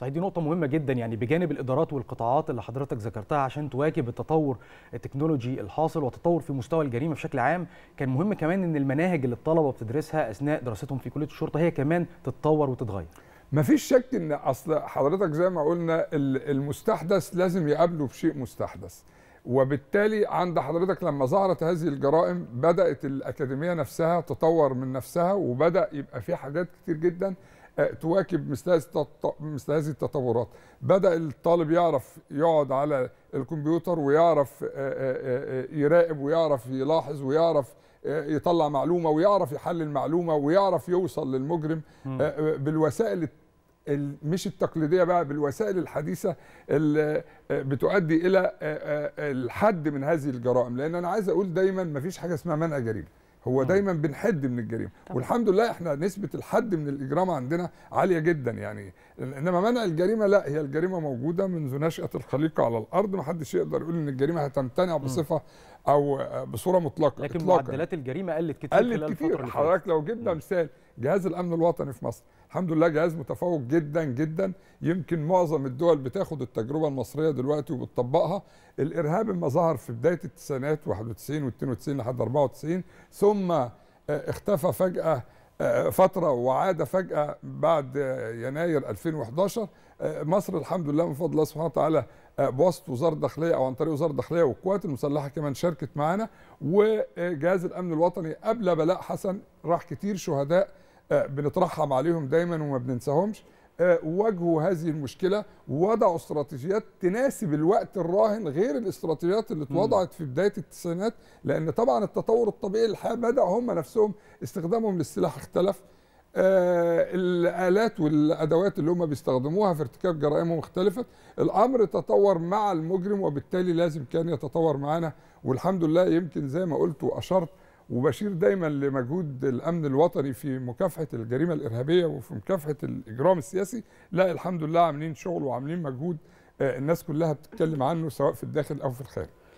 صحيح دي نقطة مهمة جدا يعني بجانب الإدارات والقطاعات اللي حضرتك ذكرتها عشان تواكب التطور التكنولوجي الحاصل والتطور في مستوى الجريمة بشكل عام. كان مهم كمان إن المناهج اللي الطلبة بتدرسها أثناء دراستهم في كلية الشرطة هي كمان تتطور وتتغير. مفيش شك إن أصل حضرتك زي ما قلنا المستحدث لازم يقابله بشيء مستحدث. وبالتالي عند حضرتك لما ظهرت هذه الجرائم بدأت الأكاديمية نفسها تطور من نفسها وبدأ يبقى في حاجات كتير جدا. تواكب مثل هذه التطورات. بدأ الطالب يعرف يقعد على الكمبيوتر ويعرف يراقب ويعرف يلاحظ ويعرف يطلع معلومة ويعرف يحلل معلومة ويعرف يوصل للمجرم. بالوسائل مش التقليدية بقى بالوسائل الحديثة اللي بتؤدي إلى الحد من هذه الجرائم. لأن أنا عايز أقول دايما ما فيش حاجة اسمها منع جريمه هو دايما بنحد من الجريمة. والحمد لله إحنا نسبة الحد من الإجرام عندنا عالية جدا يعني. إنما منع الجريمة لا هي الجريمة موجودة منذ نشأة الخليقة على الأرض. ما حدش يقدر يقول إن الجريمة هتمتنع بصفة أو بصورة مطلقة لكن إطلاقاً. معدلات الجريمة قلت كتير قلت كتير. حضرتك لو جبنا مثال جهاز الأمن الوطني في مصر الحمد لله جهاز متفوق جدا جدا. يمكن معظم الدول بتاخد التجربة المصرية دلوقتي وبتطبقها. الإرهاب لما ظهر في بداية التسعينات 91 و92 لحد 94 ثم اختفى فجأة فترة وعاد فجأة بعد يناير 2011 مصر الحمد لله من فضل الله سبحانه وتعالى بواسطة وزارة الداخلية أو عن طريق وزارة الداخلية والقوات المسلحة كمان شاركت معانا وجهاز الأمن الوطني قبل بلاء حسن راح كتير شهداء بنترحم عليهم دايما وما بننساهمش. واجهوا هذه المشكلة ووضعوا استراتيجيات تناسب الوقت الراهن غير الاستراتيجيات اللي اتوضعت في بداية التسعينات لأن طبعا التطور الطبيعي للحياه بدأ هم نفسهم استخدامهم للسلاح اختلف. آه الآلات والأدوات اللي هم بيستخدموها في ارتكاب جرائمهم اختلفت. الأمر تطور مع المجرم وبالتالي لازم كان يتطور معانا. والحمد لله يمكن زي ما قلت وأشرت وبشير دايما لمجهود الأمن الوطني في مكافحة الجريمة الإرهابية وفي مكافحة الإجرام السياسي. لا الحمد لله عاملين شغل وعاملين مجهود الناس كلها بتتكلم عنه سواء في الداخل أو في الخارج.